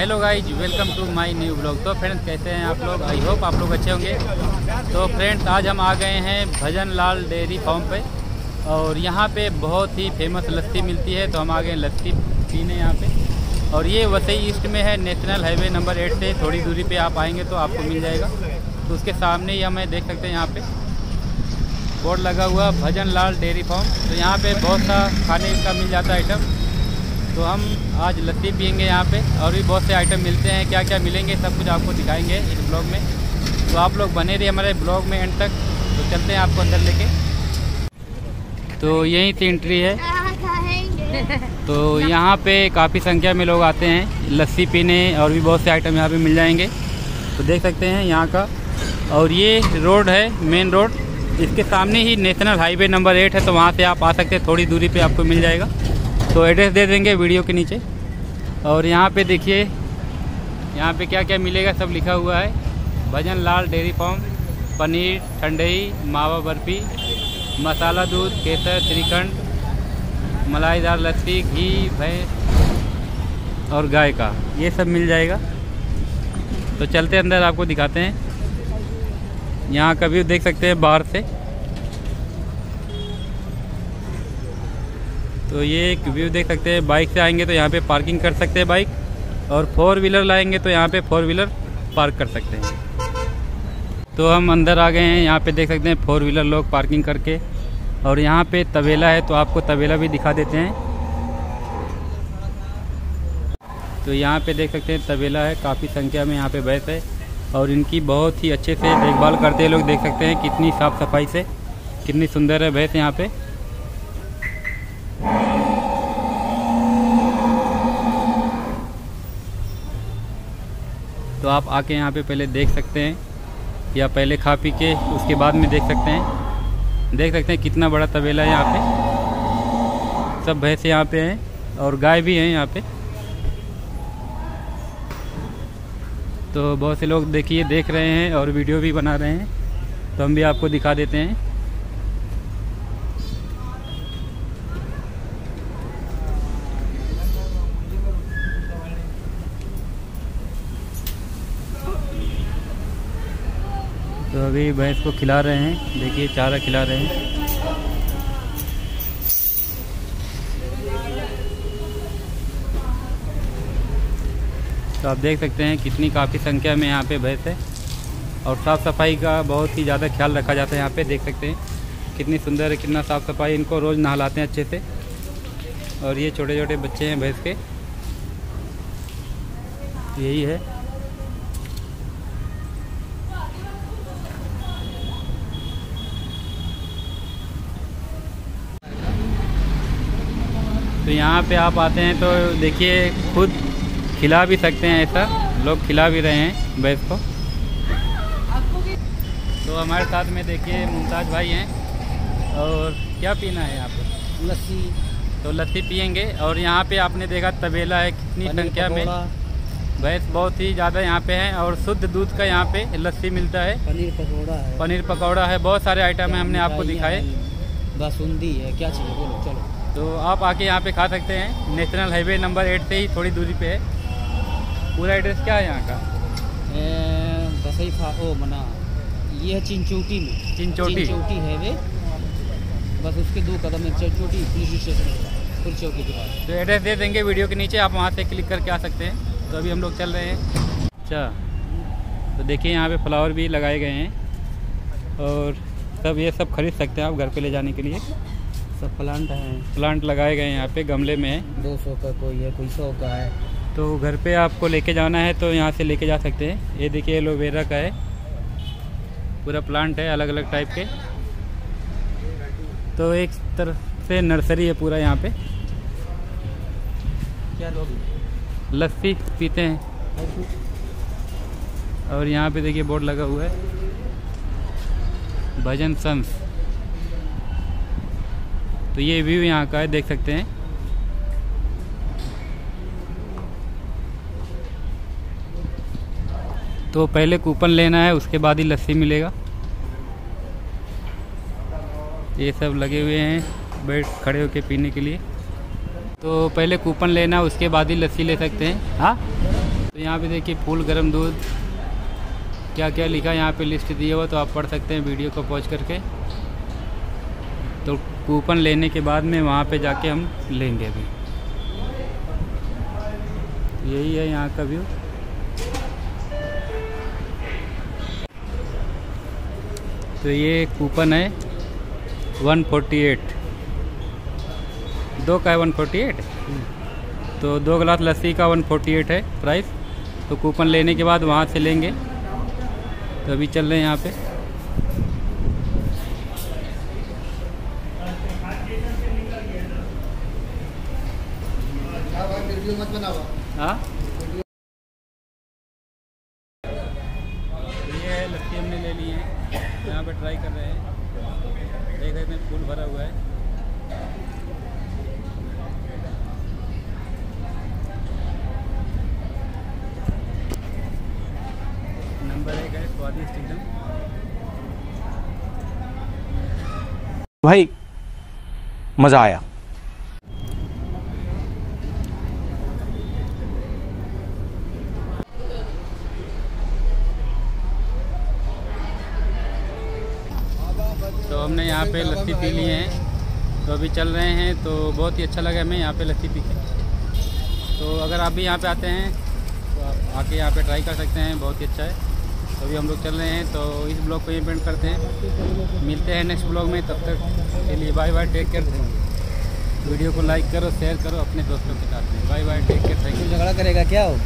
Hello guys welcome to my new blog तो friends कैसे हैं आप लोग? आई होप आप लोग अच्छे होंगे। तो फ्रेंड्स आज हम आ गए हैं भजन लाल डेयरी फार्म पे। और यहाँ पे बहुत ही फ़ेमस लस्सी मिलती है। तो हम आ गए लस्सी पीने यहाँ पे। और ये वसई ईस्ट में है, नेशनल हाईवे नंबर एट से थोड़ी दूरी पर आप आएँगे तो आपको मिल जाएगा। तो उसके सामने ही हमें देख सकते हैं यहाँ पर बोर्ड लगा हुआ भजन लाल डेयरी फार्म। तो यहाँ पर बहुत सा खाने का मिल जाता है आइटम तो हम आज लस्सी पियेंगे यहाँ पे और भी बहुत से आइटम मिलते हैं क्या क्या मिलेंगे सब कुछ आपको दिखाएँगे इस ब्लॉग में। तो आप लोग बने रहिए हमारे ब्लॉग में एंड तक तो चलते हैं आपको अंदर लेके। तो यहीं से एंट्री है। तो यहाँ पे काफ़ी संख्या में लोग आते हैं लस्सी पीने और भी बहुत से आइटम यहाँ पे मिल जाएँगे। तो देख सकते हैं यहाँ का। और ये रोड है मेन रोड इसके सामने ही नेशनल हाईवे नंबर एट है तो वहाँ से आप आ सकते हैं, थोड़ी दूरी पे आपको मिल जाएगा। तो एड्रेस दे देंगे वीडियो के नीचे। और यहाँ पे देखिए, यहाँ पे क्या क्या मिलेगा, सब लिखा हुआ है। भजन लाल डेयरी फार्म पनीर, ठंडई, मावा बर्फ़ी, मसाला दूध, केसर, श्रीखंड, मलाईदार लस्सी, घी, भैंस और गाय का। ये सब मिल जाएगा। तो चलते अंदर, आपको दिखाते हैं। यहाँ का व्यू देख सकते हैं बाहर से। तो ये एक व्यू देख सकते हैं। बाइक से आएँगे तो यहाँ पे पार्किंग कर सकते हैं बाइक और फोर व्हीलर लाएँगे तो यहाँ पे फोर व्हीलर पार्क कर सकते हैं। तो हम अंदर आ गए हैं। यहाँ पे देख सकते हैं फोर व्हीलर लोग पार्किंग करके और यहाँ पे तबेला है तो आपको तबेला भी दिखा देते हैं। तो यहाँ पे देख सकते हैं तबेला है। काफ़ी संख्या में यहाँ पे भैंस है और इनकी बहुत ही अच्छे से देखभाल करते हैं लोग। देख सकते हैं कितनी साफ़ सफ़ाई से, कितनी सुंदर है भैंस यहाँ पे। तो आप आके यहाँ पे पहले देख सकते हैं, या पहले खा पी के उसके बाद में देख सकते हैं। देख सकते हैं कितना बड़ा तबेला है यहाँ पे। सब भैंस यहाँ पे हैं और गाय भी हैं यहाँ पे। तो बहुत से लोग देखिए, देख रहे हैं और वीडियो भी बना रहे हैं। तो हम भी आपको दिखा देते हैं। अभी भैंस को खिला रहे हैं। देखिए, चारा खिला रहे हैं। तो आप देख सकते हैं कितनी काफ़ी संख्या में यहाँ पे भैंस है। और साफ़ सफ़ाई का बहुत ही ज़्यादा ख्याल रखा जाता है यहाँ पे, देख सकते हैं। कितनी सुंदर है कितना साफ़ सफ़ाई, इनको रोज़ नहलाते हैं अच्छे से। और ये छोटे छोटे बच्चे हैं भैंस के। यही है। तो यहाँ पे आप आते हैं तो देखिए खुद खिला भी सकते हैं ऐसा। लोग खिला भी रहे हैं भैंस को। तो हमारे साथ में देखिए मुमताज़ भाई हैं। और क्या पीना है आपको लस्सी। तो लस्सी पियेंगे। और यहाँ पे आपने देखा तबेला है कितनी संख्या में। भैंस बहुत ही ज़्यादा यहाँ पे हैं। और शुद्ध दूध का यहाँ पे लस्सी मिलता है। पनीर पकौड़ा है। पनीर पकौड़ा है। बहुत सारे आइटम है हमने आपको दिखाए। बासुंदी है। क्या चाहिए तो आप आके यहाँ पे खा सकते हैं। नेशनल हाईवे नंबर एट से ही थोड़ी दूरी पे है। पूरा एड्रेस क्या है यहाँ का? ए, बसई ओ मना। ये है चिंचोटी में। चिंचोटी। चिंचोटी है वे बस उसके दो कदम में चिंचोटी पुलिस स्टेशन है पुल चौकी के पास। तो एड्रेस दे देंगे वीडियो के नीचे आप वहाँ से क्लिक करके आ सकते हैं। तो अभी हम लोग चल रहे हैं। अच्छा तो देखिए यहाँ पे फ्लावर भी लगाए गए हैं। और सब ये सब खरीद सकते हैं आप घर पे ले जाने के लिए। सब प्लांट है। प्लांट लगाए गए हैं यहाँ पे गमले में। है दो सौ का कोई है कोई सौ का है। तो घर पे आपको लेके जाना है तो यहाँ से लेके जा सकते हैं। ये देखिए एलोवेरा का है। पूरा प्लांट है अलग अलग टाइप के। तो एक तरफ़ से नर्सरी है पूरा यहाँ पे। क्या लोग? लस्सी पीते हैं। और यहाँ पे देखिए बोर्ड लगा हुआ है। भजन संस। तो ये व्यू यहाँ का है, देख सकते हैं। तो पहले कूपन लेना है, उसके बाद ही लस्सी मिलेगा। ये सब लगे हुए हैं, बैठ, खड़े होके पीने के लिए। तो पहले कूपन लेना उसके बाद ही लस्सी ले सकते हैं। हाँ? तो यहाँ पे देखिए, फूल, गर्म दूध। क्या क्या लिखा यहाँ पे लिस्ट दिया हुआ तो आप पढ़ सकते हैं, वीडियो को पॉज करके। तो कूपन लेने के बाद में वहाँ पे जाके हम लेंगे अभी। यही है यहाँ का व्यू। तो ये कूपन है 148 दो का है 148 तो दो गिलास लस्सी का 148 है प्राइस तो कूपन लेने के बाद वहाँ से लेंगे। तो अभी चल रहे हैं यहाँ पे। हाँ तो ये है? लस्सी हमने ले ली है। यहाँ पे ट्राई कर रहे हैं। देख रहे हैं फूल भरा हुआ है। नंबर एक है स्वादिष्ट एकदम। भाई मज़ा आया। तो हमने यहाँ पे लस्सी पी ली है। तो अभी चल रहे हैं तो बहुत ही अच्छा लगा हमें यहाँ पे लस्सी पी के। तो अगर आप भी यहाँ पे आते हैं तो आके यहाँ पे ट्राई कर सकते हैं, बहुत ही अच्छा है। तो अभी हम लोग चल रहे हैं तो इस ब्लॉग को यहीं पेंट करते हैं। मिलते हैं नेक्स्ट ब्लॉग में, तब तक के लिए bye bye take care video को लाइक करो शेयर करो, अपने दोस्तों के साथ में। Bye bye take care thank you झगड़ा करेगा क्या हो